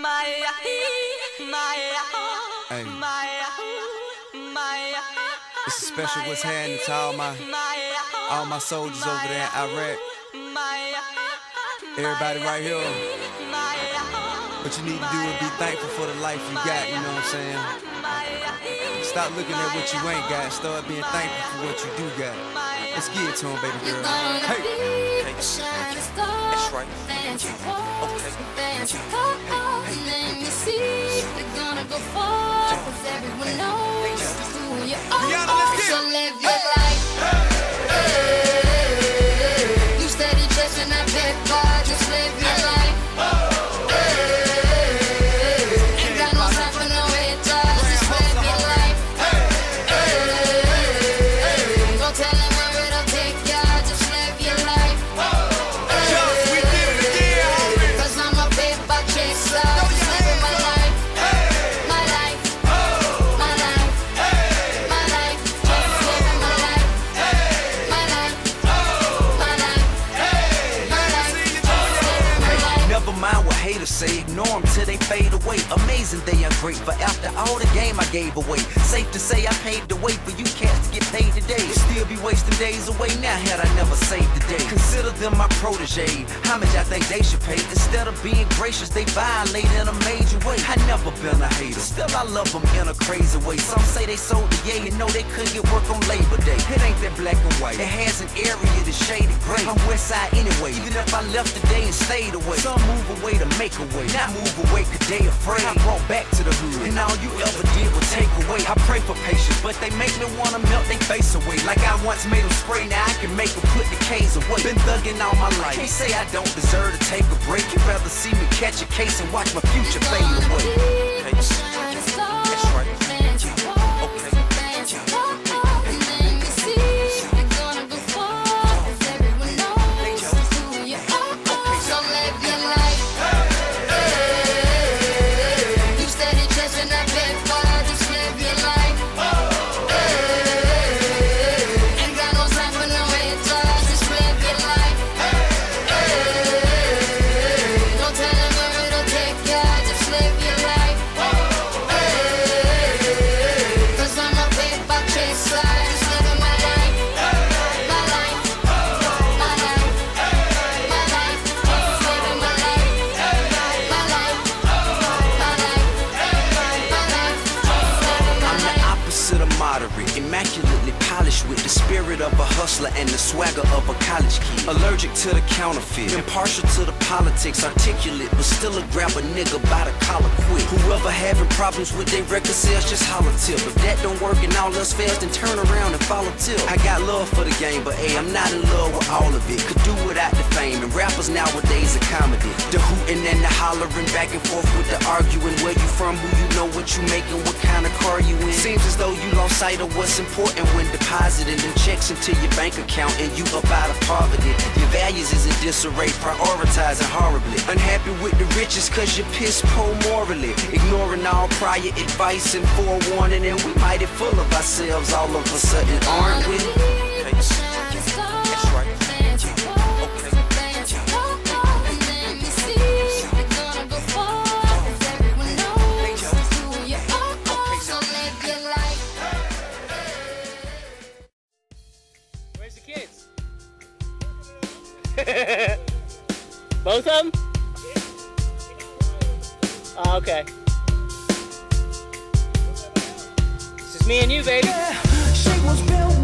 Hey. It's a special what's happening to all my all my soldiers over there in Iraq. Everybody right here. What you need to do is be thankful for the life you got, you know what I'm saying? Stop looking at what you ain't got, start being thankful for what you do got. Let's get it to him, baby girl. Hey. That's right. Okay. Let me see. We're gonna say, ignore them till they fade away. Amazing they ungrateful after all the game I gave away. Safe to say I paved the way for you cats to get paid today. Still be wasting days away now had I never saved the day. Consider them my protege. How much I think they should pay? Instead of being gracious, they violate in a major way. I never been a hater, still I love them in a crazy way. Some say they sold the yay and know they couldn't get work on Labor Day. It ain't that black and white. It has an area that's shaded gray. I'm west side anyway, even if I left today and stayed away. Some move away to make a way. Not move away cause they afraid. I brought back to the hood. And all you ever did was take away. I pray for patience, but they make me wanna melt they face away. Like I once made them spray, now I can make them put the K's away. Been thugging all my life. Can't say I don't deserve to take a break. You'd rather see me catch a case and watch my future fade away. Allergic to the counterfeit, impartial to the politics, articulate, but still a grab a nigga by the collar quick. Whoever having problems with their record sales, just holler tip. If that don't work and all else fails, then turn around and follow tip. I got love for the game, but hey, I'm not in love with all of it. Could do without the fame, and rappers nowadays are comedy. The hooting and the hollering, back and forth with the arguing. Where you from, who you know, what you making, what kind of car you in. Seems as though you lost sight of what's important when depositing them checks into your bank account and you up out of poverty. Your values is in disarray, prioritizing horribly. Unhappy with the riches cause you're piss poor morally. Ignoring all prior advice and forewarning, and we mighty full of ourselves all of a sudden, aren't we? Both of them? Oh, okay. This is me and you, baby. Built